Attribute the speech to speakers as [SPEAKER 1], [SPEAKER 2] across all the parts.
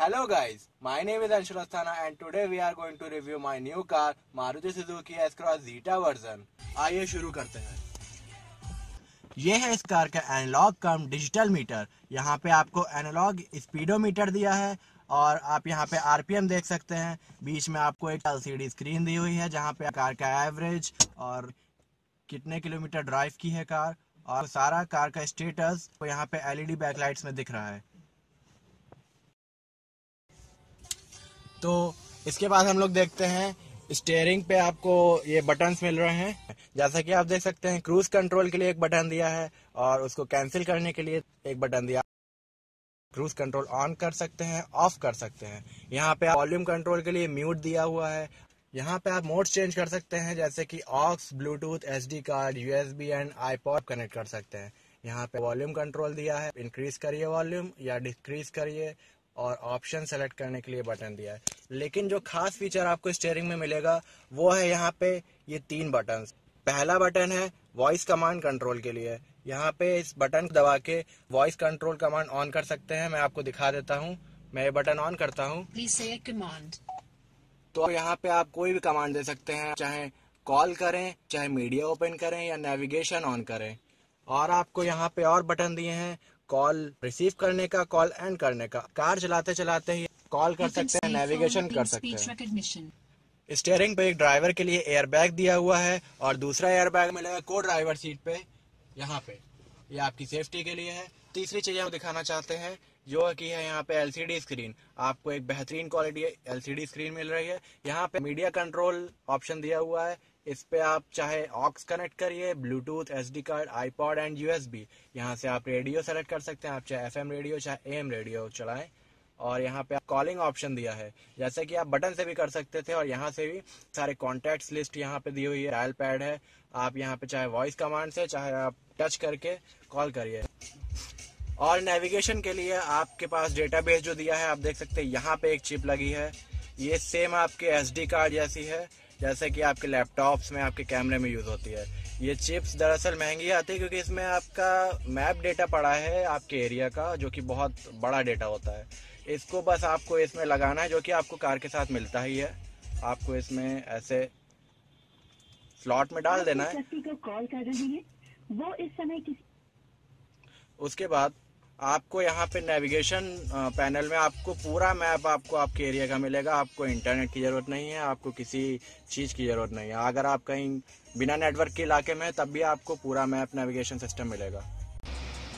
[SPEAKER 1] Hello guys, my name is Anshul Asthana and today we are going to review my new car Maruti Suzuki S-Cross Zeta version. आइए शुरू करते हैं। ये है इस car का एनालॉग कम डिजिटल मीटर यहाँ पे आपको एनालॉग स्पीडोमीटर दिया है और आप यहाँ पे आरपीएम देख सकते हैं। बीच में आपको एक एलसीडी स्क्रीन दी हुई है जहाँ पे कार का एवरेज और कितने किलोमीटर ड्राइव की है कार और सारा कार का स्टेटस तो यहाँ पे एलईडी बैकलाइट्स में दिख रहा है। तो इसके बाद हम लोग देखते हैं स्टेयरिंग पे आपको ये बटन्स मिल रहे हैं। जैसा कि आप देख सकते हैं क्रूज कंट्रोल के लिए एक बटन दिया है और उसको कैंसिल करने के लिए एक बटन दिया। क्रूज कंट्रोल ऑन कर सकते हैं ऑफ़ कर सकते हैं। यहाँ पे वॉल्यूम कंट्रोल के लिए म्यूट दिया हुआ है। यहाँ पे आप मोड चेंज कर सकते हैं, जैसे कि aux bluetooth SD card USB and iPod connect कर सकते हैं। यहाँ पे वॉल्यूम कंट्रोल दिया है इंक्रीज करिए वॉल्यूम या डिक्रीज करिए। और ऑप्शन सेलेक्ट करने के लिए बटन दिया है। लेकिन जो खास फीचर आपको स्टेयरिंग में मिलेगा वो है यहाँ पे ये तीन बटन पहला बटन है वॉइस कमांड कंट्रोल के लिए। यहाँ पे इस बटन दबा के वॉइस कंट्रोल कमांड ऑन कर सकते हैं। मैं आपको दिखा देता हूँ। मैं ये बटन ऑन करता हूँ। कमांड तो यहाँ पे आप कोई भी कमांड दे सकते हैं चाहे कॉल करें चाहे मीडिया ओपन करें या नेविगेशन ऑन करें। और आपको यहाँ पे और बटन दिए हैं। कॉल रिसीव करने का कॉल एंड करने का। कार चलाते चलाते ही कॉल कर सकते हैं नेविगेशन कर सकते हैं। स्टेयरिंग पे एक ड्राइवर के लिए एयर बैग दिया हुआ है और दूसरा एयर बैग मिलेगा को ड्राइवर सीट पे यहाँ पे। ये यह आपकी सेफ्टी के लिए है। तीसरी चीज़ हम दिखाना चाहते हैं जो कि है यहाँ पे एलसीडी स्क्रीन आपको एक बेहतरीन क्वालिटी एलसीडी स्क्रीन मिल रही है। यहाँ पे मीडिया कंट्रोल ऑप्शन दिया हुआ है। इस पे आप चाहे ऑक्स कनेक्ट करिए bluetooth S D card iPod and USB यहाँ से आप रेडियो सेलेक्ट कर सकते हैं। आप चाहे एफएम रेडियो चाहे एम रेडियो चलाएँ। और यहाँ पे आप कॉलिंग ऑप्शन दिया है। जैसे कि आप बटन से भी कर सकते थे और यहाँ से भी सारे कॉन्टेक्ट लिस्ट यहाँ पे दी हुई है। डायल पैड है। आप यहाँ पे चाहे वॉइस कमांड से चाहे आप टच करके कॉल करिए। और नेविगेशन के लिए आपके पास डेटाबेस जो दिया है, आप देख सकते हैं, यहाँ पे एक चिप लगी है। ये सेम आपके एसडी कार्ड जैसी है। जैसे कि आपके लैपटॉप्स में आपके कैमरे में यूज़ होती है। ये चिप्स दरअसल महँगी आती है क्योंकि इसमें आपका मैप डेटा पड़ा है आपके एरिया का जो कि बहुत बड़ा डेटा होता है। इसको बस आपको इसमें लगाना है जो कि आपको कार के साथ मिलता ही है। आपको इसमें ऐसे स्लॉट में डाल देना है। कॉल कर रही है वो इस समय किसी उसके बाद आपको यहाँ पे नेविगेशन पैनल में आपको पूरा मैप आपको आपके एरिया का मिलेगा। आपको इंटरनेट की ज़रूरत नहीं है, आपको किसी चीज़ की ज़रूरत नहीं है। अगर आप कहीं बिना नेटवर्क के इलाके में तब भी आपको पूरा मैप नेविगेशन सिस्टम मिलेगा।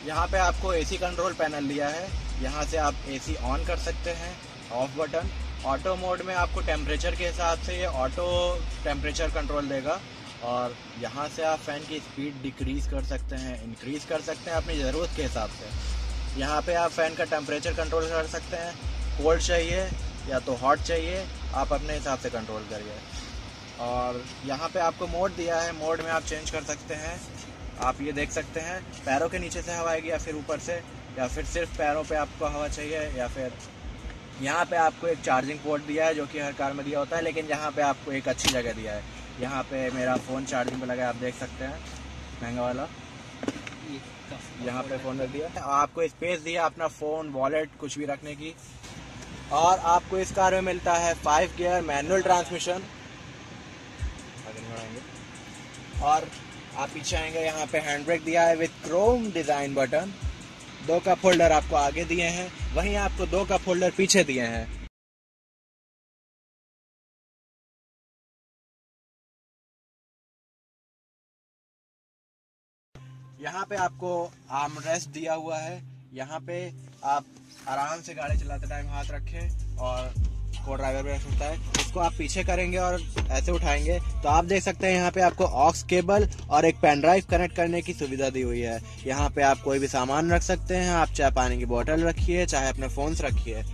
[SPEAKER 1] यहाँ पे आपको एसी कंट्रोल पैनल लिया है। यहाँ से आप एसी ऑन कर सकते हैं ऑफ़ बटन ऑटो मोड में आपको टेम्परेचर के हिसाब से ये ऑटो टेम्परेचर कंट्रोल देगा। और यहाँ से आप फ़ैन की स्पीड डिक्रीज़ कर सकते हैं इंक्रीज़ कर सकते हैं अपनी ज़रूरत के हिसाब से। यहाँ पे आप फ़ैन का टेम्परेचर कंट्रोल कर सकते हैं। कोल्ड चाहिए या तो हॉट चाहिए, आप अपने हिसाब से कंट्रोल करिए। और यहाँ पे आपको मोड दिया है मोड में आप चेंज कर सकते हैं। आप ये देख सकते हैं, पैरों के नीचे से हवा आएगी या फिर ऊपर से, या फिर सिर्फ़ पैरों पे आपको हवा चाहिए, या फिर यहाँ पे आपको एक चार्जिंग पोर्ट दिया है, जो कि हर कार में दिया होता है, लेकिन यहाँ पे आपको एक अच्छी जगह दिया है। यहाँ पे मेरा फ़ोन चार्जिंग पे लगा है, आप देख सकते हैं। महँगा वाला। यहाँ पे फ़ोन रख दिया। आपको स्पेस दिया अपना फ़ोन वॉलेट कुछ भी रखने की। और आपको इस कार में मिलता है फाइव गियर मैनुअल ट्रांसमिशन और आप पीछे आएँगे, यहाँ पे हैंड ब्रेक दिया है विथ क्रोम डिज़ाइन बटन दो का फोल्डर आपको आगे दिए हैं। वहीं आपको दो का फोल्डर पीछे दिए हैं। यहाँ पे आपको आर्म रेस्ट दिया हुआ है। यहाँ पे आप आराम से गाड़ी चलाते टाइम हाथ रखें और को ड्राइवर भी सकता है। इसको आप पीछे करेंगे और ऐसे उठाएँगे। तो आप देख सकते हैं यहाँ पे आपको ऑक्स केबल और एक पेन ड्राइव कनेक्ट करने की सुविधा दी हुई है। यहाँ पे आप कोई भी सामान रख सकते हैं। आप चाहे पानी की बोतल रखिए, चाहे अपने फ़ोन रखिए।